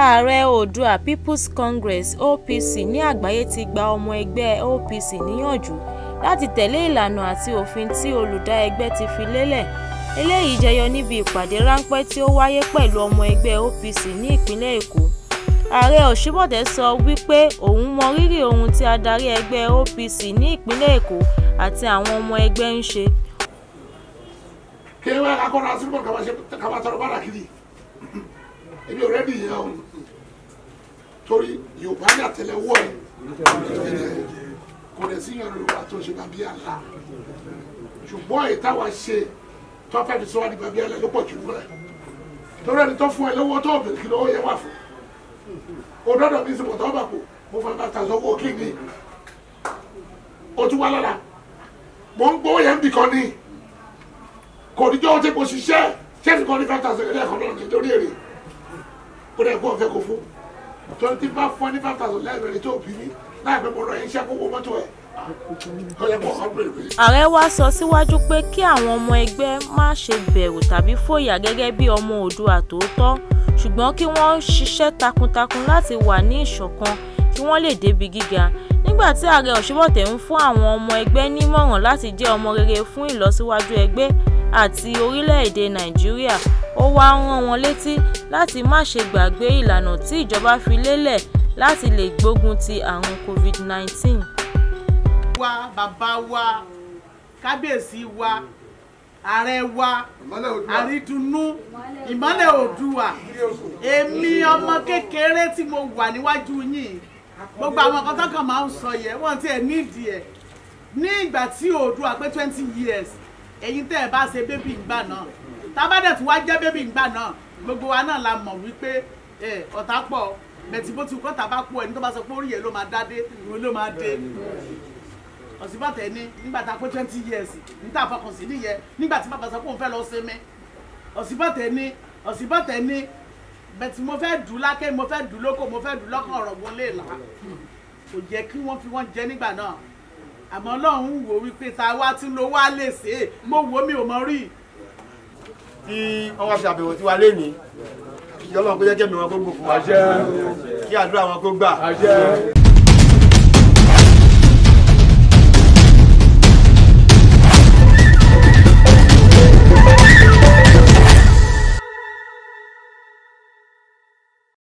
ààrẹ oòduà people's congress opc ní àgbáyé ti gba ọmọ ẹgbẹ́ opc níyànjú láti tẹ̀lé ìlànà àti òfin tí olùdá ẹgbẹ́ ti fi lélẹ̀. Eléyìí jẹyọ níbi ìpàdé ráńpẹ́ tí ó wáyé pẹ̀lú ọmọ ẹgbẹ́ opc ní ìpínlẹ̀ èkó. Ààrẹ òṣìbọ̀dé sọ wípé òun mọ rírì ohun tí adarí ẹgbẹ́ opc ní ìpínlẹ̀ èkó àti àwọn ọmọ ẹgbẹ́ ń ṣe. Kí wọ́n akọ́ra sínú kama ṣe kama tọrọ bára kiri ebi ọ̀rẹ́dì yẹn o. Torí yorùbá ní àtẹ́lẹwọ́ ẹ̀. Kò dẹ̀ sí yàrá yorùbá tó ṣe bàbí àlá. Ṣùgbọ́n èyí táwa ṣe tó fẹ́ fi sọ wá ní bàbí àlá ló pọ̀ jù lọ ẹ̀. Torí ẹni tó fún ẹ lówó tó bèrè kí lówó yẹ wà fún. Òdòdó mi sì mọ̀ tó bà kú mo fẹ́ bá ta sọ́wọ́ kí ni? O tún wá lọ́la. Mo ń gbowó yẹn bì kan ní kò ní jọ́ tí mo ṣiṣẹ́. Ṣẹ́ẹ̀tì kan ní five thousand kan náà nítorí èrè ó dẹ̀ kó ọ̀fẹ́ kó fún torí tí bá fún ẹ ní five thousand lẹ́ẹ̀mẹ́rin tó bí mi láì pẹ́ mo rọ mọ́tò ẹ̀ yẹ kó ọ̀hún bèrè pé. ààrẹ wá sọ síwájú pé kí àwọn ọmọ ẹgbẹ́ má ṣe bẹ̀rù tàbí fòyà gẹ́gẹ́ bí ọmọ oòduà tòótọ́ ṣùgbọ́n kí wọ́n ṣiṣẹ́ takuntakun láti wà ní ìṣọ̀kan kí wọ́n lè débi gíga. Nígbà tí ààrẹ òṣìbọ̀tẹ̀ ń fún àwọn ọmọ ẹgbẹ́ nímọ̀ràn láti jẹ́ ọmọ rere fún ìlọsíwájú ẹgbẹ́ àti orílẹ̀-èdè nàìjíríà ó wá rán wọn létí láti má ṣe gbàgbé ìlànà tí ìjọba fi lélẹ̀ láti lè gbógun ti àrùn covid-19. wa bàbá wa kábíyèsí wa ààrẹ wa àrídùnnú ìmọ́lẹ̀ oòdùà èmi ọmọ kékeré tí mo wà níwájú yìí gbogbo àwọn kan tọkàn máa ń sọ yẹ wọn tiẹ̀ nídìí ẹ̀. Ní ìgbà tí oòdùà pé twenty years ẹ̀yin tẹ́ ẹ bá ṣe bébì ńgbà náà tábàdẹ̀ tí wàá jẹ́ bébì ńgbà náà gbogbo wa náà la mọ̀ wípé ọ̀tá pọ̀. Bẹ̀tì bó ti kọ́ tàbá pọ̀ ẹni tó bá sọ pé orí yẹn ló máa dá dé ìwé ló máa dé. Ọ̀sibọ̀tẹ̀ ní nígbà tá a pé twenty years níta fọkàn sí nìyẹn nígbà tí bàbá sọ pé òun fẹ́ lọ sinmi. Ọ̀sibọ̀tẹ̀ ní ọ̀sibọ̀tẹ̀ ní bẹ̀tì mo fẹ́ dùn lákẹ́ mo fẹ́ dùn lóko mo fẹ́ dùn lọ́kàn ọ̀rọ̀ wọn lè là. Kò jẹ́ kí wọ́n fi wọ́n jẹ nígbà náà. Àmọ́ ọlọ́run wò wípé ta wá tí ló wá lè ṣe é. Mo wò mí ò mọ rí. Tí wọ́n wá fi àbẹ̀wò tí wà lénìí. Kí ọlọ́run kó jẹ́ kẹ́mi wọn kó gbò fún wa kí àdúrà wọn kó gbà.